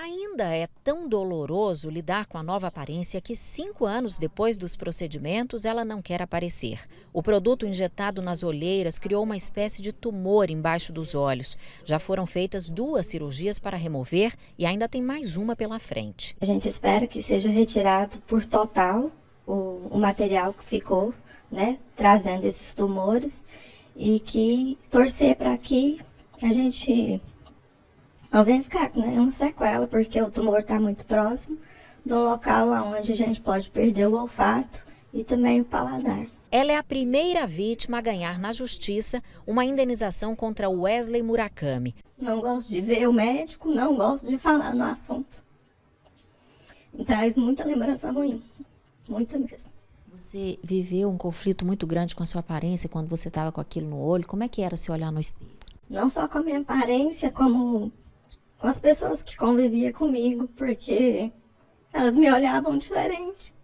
Ainda é tão doloroso lidar com a nova aparência que cinco anos depois dos procedimentos ela não quer aparecer. O produto injetado nas olheiras criou uma espécie de tumor embaixo dos olhos. Já foram feitas duas cirurgias para remover e ainda tem mais uma pela frente. A gente espera que seja retirado por total o, o material que ficou, né, trazendo esses tumores e que torcer para que a gente não vem ficar com nenhuma sequela, porque o tumor está muito próximo do local onde a gente pode perder o olfato e também o paladar. Ela é a primeira vítima a ganhar na justiça uma indenização contra Wesley Murakami. Não gosto de ver o médico, não gosto de falar no assunto. Me traz muita lembrança ruim, muita mesmo. Você viveu um conflito muito grande com a sua aparência quando você estava com aquilo no olho. Como é que era se olhar no espelho? Não só com a minha aparência, como com as pessoas que conviviam comigo, porque elas me olhavam diferente.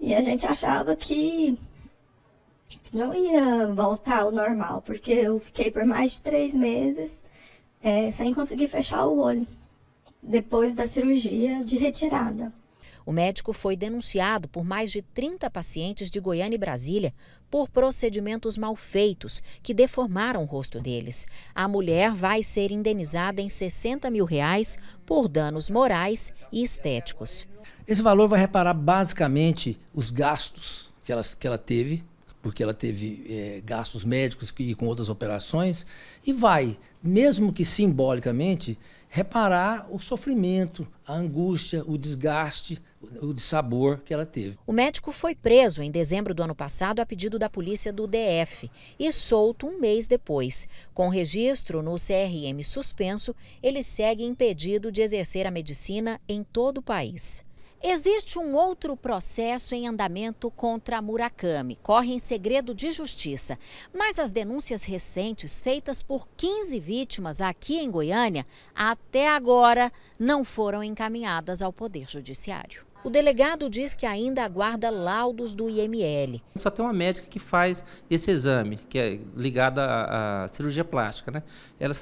E a gente achava que não ia voltar ao normal, porque eu fiquei por mais de três meses é, sem conseguir fechar o olho, depois da cirurgia de retirada. O médico foi denunciado por mais de 30 pacientes de Goiânia e Brasília por procedimentos mal feitos que deformaram o rosto deles. A mulher vai ser indenizada em 60 mil reais por danos morais e estéticos. Esse valor vai reparar basicamente os gastos que ela, que ela teve porque ela teve é, gastos médicos e com outras operações, e vai, mesmo que simbolicamente, reparar o sofrimento, a angústia, o desgaste, o dissabor que ela teve. O médico foi preso em dezembro do ano passado a pedido da polícia do DF e solto um mês depois. Com registro no CRM suspenso, ele segue impedido de exercer a medicina em todo o país. Existe um outro processo em andamento contra Murakami. Corre em segredo de justiça. Mas as denúncias recentes feitas por 15 vítimas aqui em Goiânia, até agora, não foram encaminhadas ao Poder Judiciário. O delegado diz que ainda aguarda laudos do IML. Só tem uma médica que faz esse exame, que é ligado à, à cirurgia plástica. Né? Ela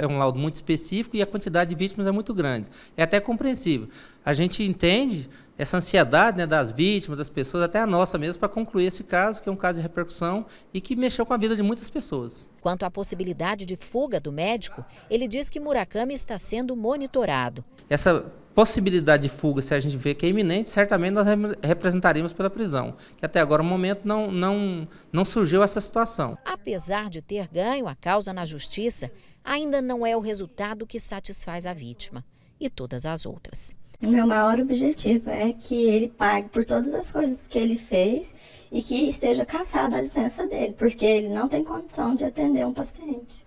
é um laudo muito específico e a quantidade de vítimas é muito grande. É até compreensível. A gente entende essa ansiedade né, das vítimas, das pessoas, até a nossa mesmo, para concluir esse caso, que é um caso de repercussão e que mexeu com a vida de muitas pessoas. Quanto à possibilidade de fuga do médico, ele diz que Murakami está sendo monitorado. Essa possibilidade de fuga, se a gente vê que é iminente, certamente nós representaríamos pela prisão. Que até agora, no momento, não, não, não surgiu essa situação. Apesar de ter ganho a causa na justiça, ainda não é o resultado que satisfaz a vítima e todas as outras. O meu maior objetivo é que ele pague por todas as coisas que ele fez e que esteja cassada a licença dele, porque ele não tem condição de atender um paciente.